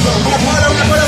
Una cuadra, una cuadra.